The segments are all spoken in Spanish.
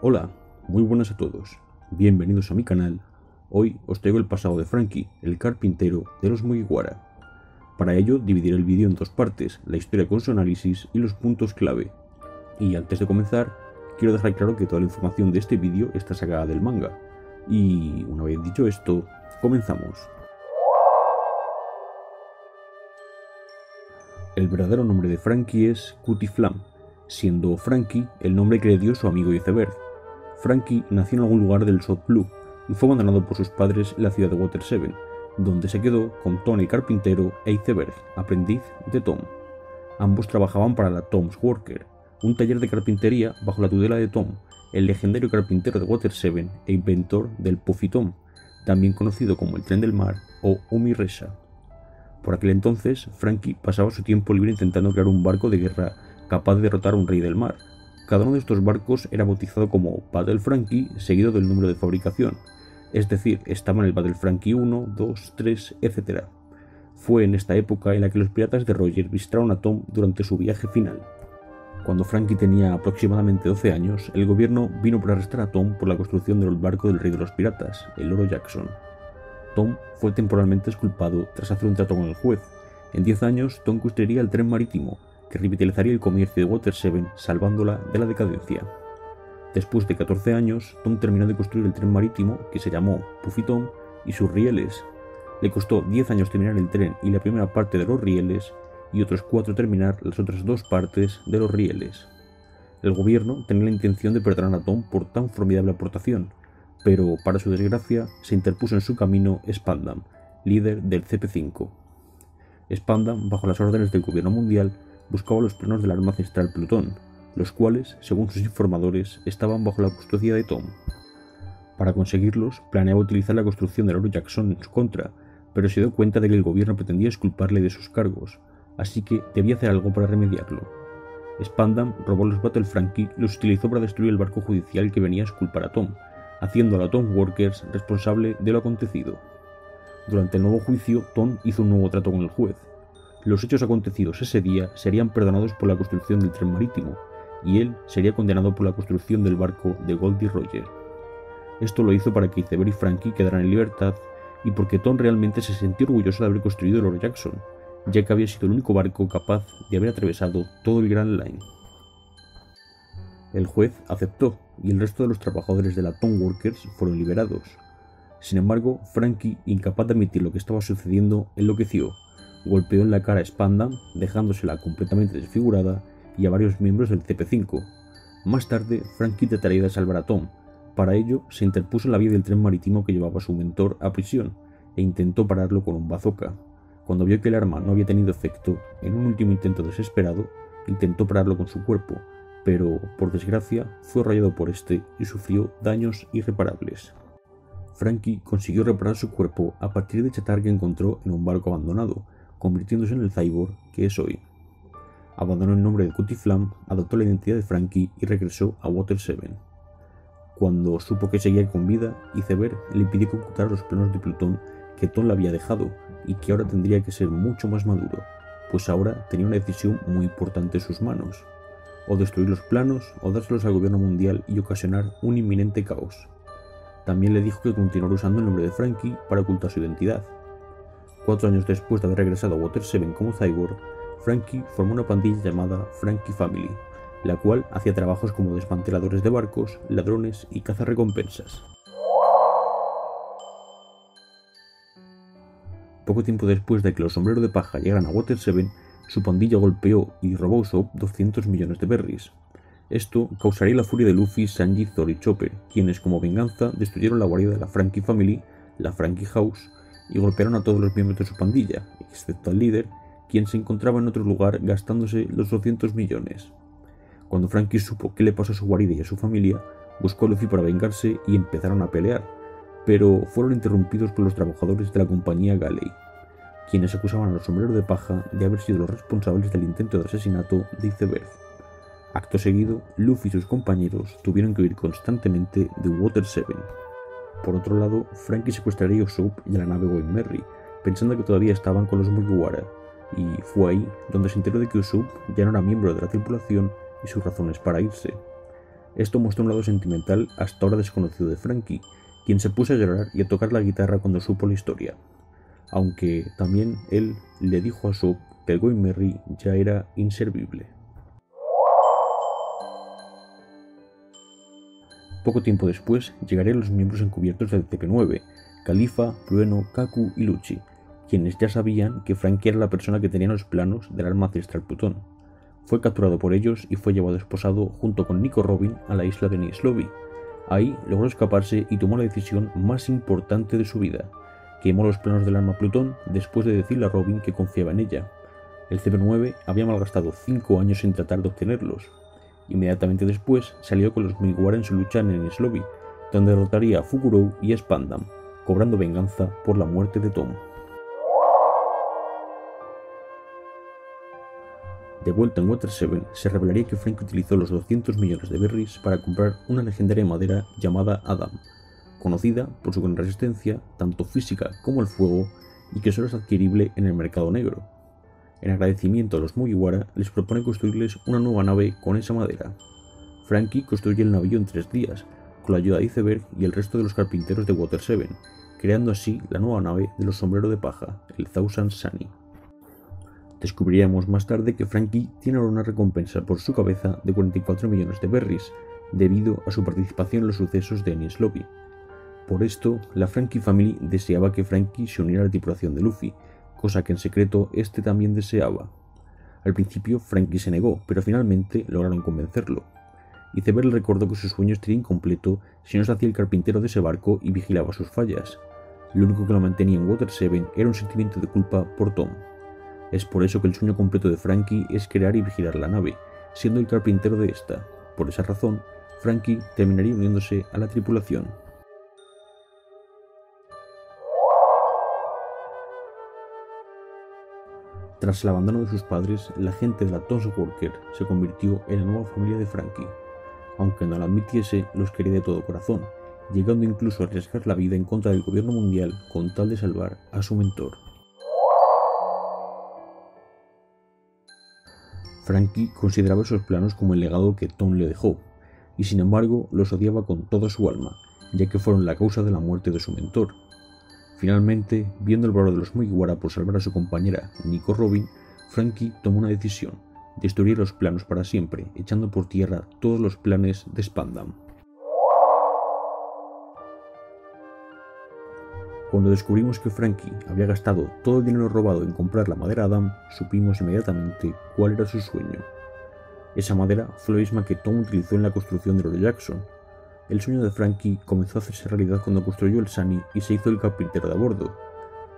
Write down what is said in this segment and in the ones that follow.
Hola, muy buenas a todos. Bienvenidos a mi canal. Hoy os traigo el pasado de Frankie, el carpintero de los Mugiwara. Para ello dividiré el vídeo en dos partes, la historia con su análisis y los puntos clave. Y antes de comenzar, quiero dejar claro que toda la información de este vídeo está sacada del manga. Y una vez dicho esto, comenzamos. El verdadero nombre de Frankie es Cutiflam, siendo Frankie el nombre que le dio su amigo Iceberg. Frankie nació en algún lugar del South Blue y fue abandonado por sus padres en la ciudad de Water Seven, donde se quedó con el carpintero e Iceberg, aprendiz de Tom. Ambos trabajaban para la Tom's Worker, un taller de carpintería bajo la tutela de Tom, el legendario carpintero de Water Seven e inventor del Puffy Tom, también conocido como el tren del mar o Umi Resha. Por aquel entonces, Frankie pasaba su tiempo libre intentando crear un barco de guerra capaz de derrotar a un rey del mar, cada uno de estos barcos era bautizado como Battle Frankie seguido del número de fabricación, es decir, estaban el Battle Frankie 1, 2, 3, etc. Fue en esta época en la que los piratas de Roger visitaron a Tom durante su viaje final. Cuando Frankie tenía aproximadamente 12 años, el gobierno vino por arrestar a Tom por la construcción del barco del rey de los piratas, el Oro Jackson. Tom fue temporalmente exculpado tras hacer un trato con el juez. En 10 años, Tom construiría el tren marítimo, que revitalizaría el comercio de Water Seven salvándola de la decadencia. Después de 14 años, Tom terminó de construir el tren marítimo que se llamó Puffy Tom y sus rieles. Le costó 10 años terminar el tren y la primera parte de los rieles y otros 4 terminar las otras dos partes de los rieles. El gobierno tenía la intención de perdonar a Tom por tan formidable aportación, pero para su desgracia se interpuso en su camino Spandam, líder del CP5. Spandam, bajo las órdenes del gobierno mundial, buscaba los planos del arma ancestral Plutón, los cuales, según sus informadores, estaban bajo la custodia de Tom. Para conseguirlos, planeaba utilizar la construcción del oro Jackson en su contra, pero se dio cuenta de que el gobierno pretendía esculparle de sus cargos, así que debía hacer algo para remediarlo. Spandam robó los Battle Frankie y los utilizó para destruir el barco judicial que venía a esculpar a Tom, haciendo a la Tom Workers responsable de lo acontecido. Durante el nuevo juicio, Tom hizo un nuevo trato con el juez, los hechos acontecidos ese día serían perdonados por la construcción del tren marítimo, y él sería condenado por la construcción del barco de Goldie Roger. Esto lo hizo para que Iceberg y Frankie quedaran en libertad y porque Tom realmente se sintió orgulloso de haber construido el Oro Jackson, ya que había sido el único barco capaz de haber atravesado todo el Grand Line. El juez aceptó y el resto de los trabajadores de la Tom Workers fueron liberados. Sin embargo, Frankie, incapaz de admitir lo que estaba sucediendo, enloqueció golpeó en la cara a Spanda, dejándosela completamente desfigurada, y a varios miembros del CP5. Más tarde, Frankie trataría de salvar a Tom. Para ello, se interpuso en la vía del tren marítimo que llevaba a su mentor a prisión, e intentó pararlo con un bazooka. Cuando vio que el arma no había tenido efecto, en un último intento desesperado, intentó pararlo con su cuerpo, pero, por desgracia, fue rayado por este y sufrió daños irreparables. Frankie consiguió reparar su cuerpo a partir de chatar que encontró en un barco abandonado, convirtiéndose en el cyborg que es hoy. Abandonó el nombre de Cutiflam, adoptó la identidad de Frankie y regresó a Water 7. Cuando supo que seguía con vida, Iceberg le impidió computar los planos de Plutón que Tom le había dejado y que ahora tendría que ser mucho más maduro, pues ahora tenía una decisión muy importante en sus manos, o destruir los planos o dárselos al gobierno mundial y ocasionar un inminente caos. También le dijo que continuara usando el nombre de Frankie para ocultar su identidad, Cuatro años después de haber regresado a Water 7 como cyborg, Frankie formó una pandilla llamada Frankie Family, la cual hacía trabajos como desmanteladores de barcos, ladrones y cazarrecompensas. Poco tiempo después de que los sombreros de paja llegaran a Water 7, su pandilla golpeó y robó Usopp 200 millones de berries. Esto causaría la furia de Luffy, Sanji, Thor y Chopper, quienes como venganza destruyeron la guarida de la Frankie Family, la Frankie House y golpearon a todos los miembros de su pandilla, excepto al líder, quien se encontraba en otro lugar gastándose los 200 millones. Cuando Frankie supo qué le pasó a su guarida y a su familia, buscó a Luffy para vengarse y empezaron a pelear, pero fueron interrumpidos por los trabajadores de la compañía Galley, quienes acusaban a los sombreros de paja de haber sido los responsables del intento de asesinato de Iceberg. Acto seguido, Luffy y sus compañeros tuvieron que huir constantemente de Water 7. Por otro lado, Frankie secuestraría a Usopp y a la nave Wayne Merry, pensando que todavía estaban con los Mugiwara, y fue ahí donde se enteró de que Usopp ya no era miembro de la tripulación y sus razones para irse. Esto mostró un lado sentimental hasta ahora desconocido de Frankie, quien se puso a llorar y a tocar la guitarra cuando supo la historia. Aunque también él le dijo a Soap que el Going Merry ya era inservible. Poco tiempo después llegarían los miembros encubiertos del CP9, Khalifa, Prueno, Kaku y Lucci, quienes ya sabían que Frankie era la persona que tenía los planos del arma ancestral Plutón. Fue capturado por ellos y fue llevado esposado junto con Nico Robin a la isla de Nislovi. Ahí logró escaparse y tomó la decisión más importante de su vida. Quemó los planos del arma Plutón después de decirle a Robin que confiaba en ella. El CP9 había malgastado 5 años en tratar de obtenerlos, Inmediatamente después salió con los Mugiwara en su lucha en Enslovi, donde derrotaría a Fukurou y a Spandam, cobrando venganza por la muerte de Tom. De vuelta en Water 7, se revelaría que Frank utilizó los 200 millones de berries para comprar una legendaria madera llamada Adam, conocida por su gran resistencia, tanto física como al fuego, y que solo es adquirible en el mercado negro. En agradecimiento a los Mugiwara, les propone construirles una nueva nave con esa madera. Frankie construye el navío en tres días, con la ayuda de Iceberg y el resto de los carpinteros de Water 7, creando así la nueva nave de los sombreros de paja, el Thousand Sunny. Descubriríamos más tarde que Frankie tiene ahora una recompensa por su cabeza de 44 millones de berries, debido a su participación en los sucesos de Ennis Lobby. Por esto, la Frankie Family deseaba que Frankie se uniera a la tripulación de Luffy, cosa que en secreto este también deseaba. Al principio Frankie se negó, pero finalmente lograron convencerlo. Iceberg le recordó que su sueño estaría incompleto si no se hacía el carpintero de ese barco y vigilaba sus fallas. Lo único que lo mantenía en Water 7 era un sentimiento de culpa por Tom. Es por eso que el sueño completo de Frankie es crear y vigilar la nave, siendo el carpintero de esta. Por esa razón, Frankie terminaría uniéndose a la tripulación. Tras el abandono de sus padres, la gente de la Tons Walker se convirtió en la nueva familia de Frankie. Aunque no lo admitiese, los quería de todo corazón, llegando incluso a arriesgar la vida en contra del gobierno mundial con tal de salvar a su mentor. Frankie consideraba esos planos como el legado que Tom le dejó, y sin embargo los odiaba con toda su alma, ya que fueron la causa de la muerte de su mentor, Finalmente, viendo el valor de los Mugiwara por salvar a su compañera Nico Robin, Frankie tomó una decisión, destruir los planos para siempre, echando por tierra todos los planes de Spandam. Cuando descubrimos que Frankie había gastado todo el dinero robado en comprar la madera Adam, supimos inmediatamente cuál era su sueño. Esa madera fue la misma que Tom utilizó en la construcción de Lord Jackson, el sueño de Frankie comenzó a hacerse realidad cuando construyó el Sunny y se hizo el carpintero de a bordo.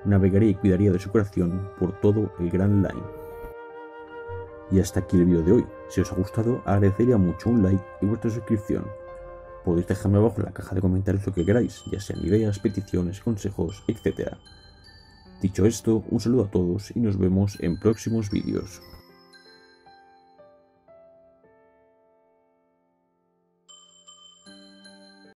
Navegaría y cuidaría de su creación por todo el Grand Line. Y hasta aquí el vídeo de hoy. Si os ha gustado, agradecería mucho un like y vuestra suscripción. Podéis dejarme abajo en la caja de comentarios lo que queráis, ya sean ideas, peticiones, consejos, etc. Dicho esto, un saludo a todos y nos vemos en próximos vídeos.